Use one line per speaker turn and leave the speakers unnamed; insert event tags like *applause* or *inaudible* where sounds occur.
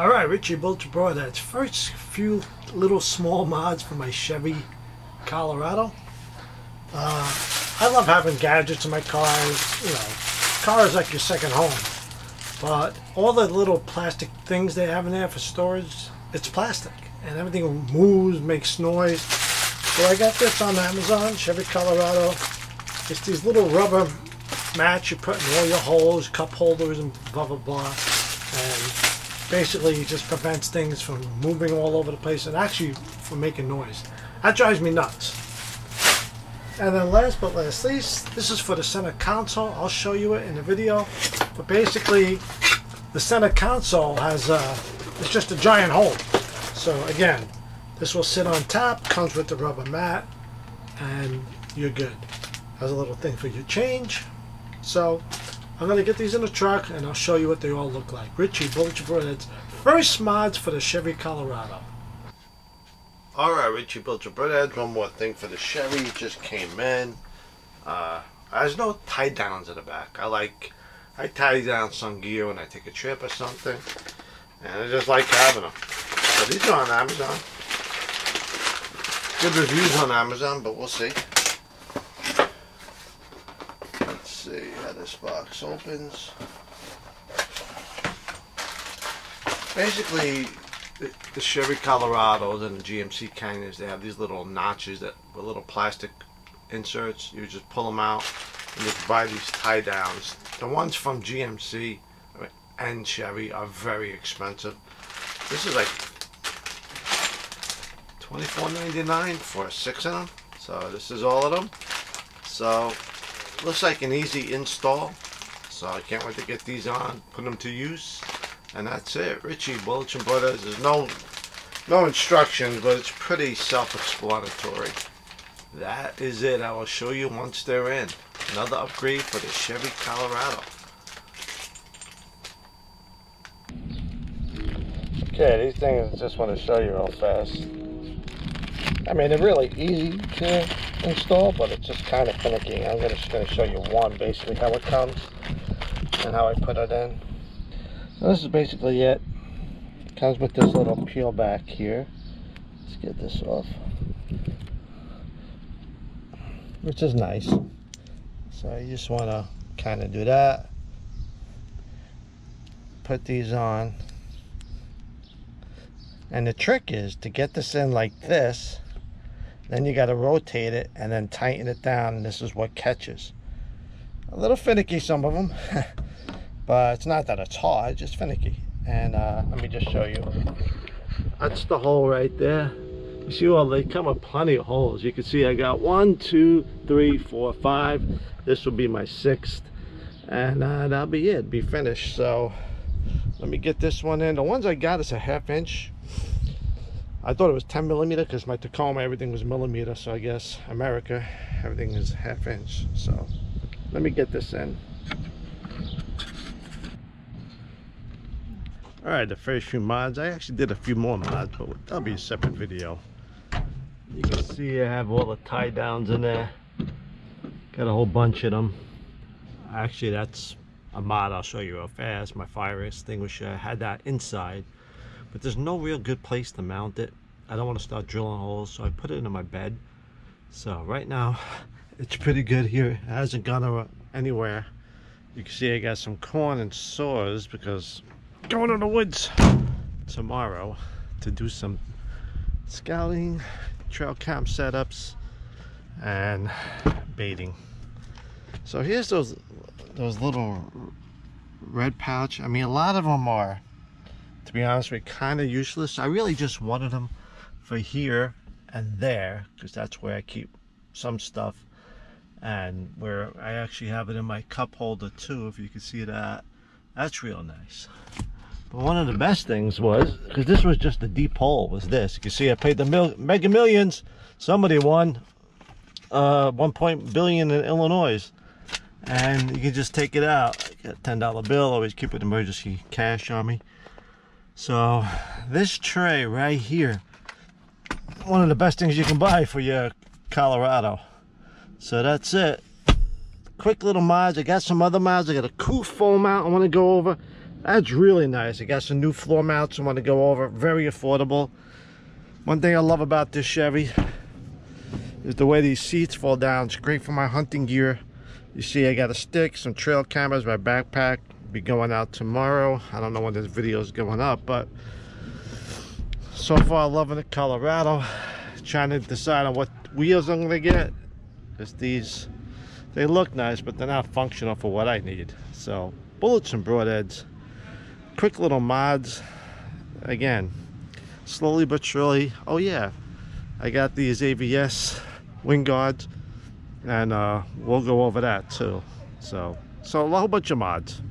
All right, Richie Bulger Broadheads. First few little small mods for my Chevy Colorado. Uh, I love having gadgets in my cars. You know, car is like your second home. But all the little plastic things they have in there for storage, it's plastic. And everything moves, makes noise. So I got this on Amazon, Chevy Colorado. It's these little rubber mats you put in all your holes, cup holders, and blah, blah, blah. And basically just prevents things from moving all over the place and actually from making noise. That drives me nuts. And then last but not least, this is for the center console. I'll show you it in the video. But basically, the center console has, uh, it's just a giant hole. So again, this will sit on top, comes with the rubber mat, and you're good. Has a little thing for your change. So I'm gonna get these in the truck and I'll show you what they all look like. Richie Bullet Broadheads first mods for the Chevy Colorado.
Alright, Richie Bulger Broadheads, one more thing for the Chevy, just came in. Uh, there's no tie downs in the back. I like, I tie down some gear when I take a trip or something. And I just like having them. So these are on Amazon. Good reviews on Amazon, but we'll see. Let's see how this box opens. Basically, the, Chevy Colorados and the GMC Canyons, they have these little notches that with little plastic inserts. You just pull them out and you can buy these tie downs. The ones from GMC and Chevy are very expensive. This is like $24.99 for six of them. So this is all of them. So looks like an easy install. So I can't wait to get these on, put them to use. And that's it. Richie Bulletin Brothers. There's no no instructions, but it's pretty self-explanatory. That is it. I will show you once they're in. Another upgrade for the Chevy Colorado. Okay, these things I just want to show you real fast. I mean, they're really easy to install, but it's just kind of finicky. I'm gonna, just going to show you one, basically how it comes and how I put it in. So this is basically it. it. Comes with this little peel back here. Let's get this off. Which is nice. So you just want to kind of do that. Put these on. And the trick is to get this in like this, then you got to rotate it and then tighten it down and this is what catches. A little finicky some of them, *laughs* but it's not that it's hard, just finicky. And uh, let me just show you. That's the hole right there. You see, well, they come with plenty of holes. You can see I got one, two, three, four, five. This will be my sixth. And uh, that'll be it, be finished. So let me get this one in. The ones I got is a half inch I thought it was 10 millimeter because my Tacoma everything was millimeter so I guess America everything is half inch so let me get this in. All right the first few mods. I actually did a few more mods but that'll be a separate video. You can see I have all the tie downs in there. Got a whole bunch of them. Actually that's a mod I'll show you real fast. My fire extinguisher I had that inside but there's no real good place to mount it. I don't want to start drilling holes so I put it into my bed. So right now *laughs* it's pretty good here. It hasn't gone anywhere. You can see I got some corn and saws because going in the woods tomorrow to do some scouting trail camp setups and baiting. So here's those those little red pouch. I mean a lot of them are to be honest with you, kind of useless. I really just wanted them for here and there because that's where I keep some stuff. And where I actually have it in my cup holder too if you can see that. That's real nice. But one of the best things was because this was just a deep hole was this. You can see I paid the mil mega millions. Somebody won uh, one point billion in Illinois. And you can just take it out. I got a ten dollar bill. Always keep it emergency cash on me so this tray right here, one of the best things you can buy for your Colorado. So that's it. Quick little mods. I got some other mods. I got a cool foam mount I want to go over. That's really nice. I got some new floor mounts I want to go over. Very affordable. One thing I love about this Chevy is the way these seats fall down. It's great for my hunting gear. You see I got a stick, some trail cameras, my backpack. Be going out tomorrow. I don't know when this video is going up, but so far loving the Colorado. Trying to decide on what wheels I'm gonna get. Because these, they look nice, but they're not functional for what I need. So bullets and broadheads. Quick little mods. Again, slowly but surely. Oh yeah, I got these ABS wing guards and uh, we'll go over that too. So, so a whole bunch of mods.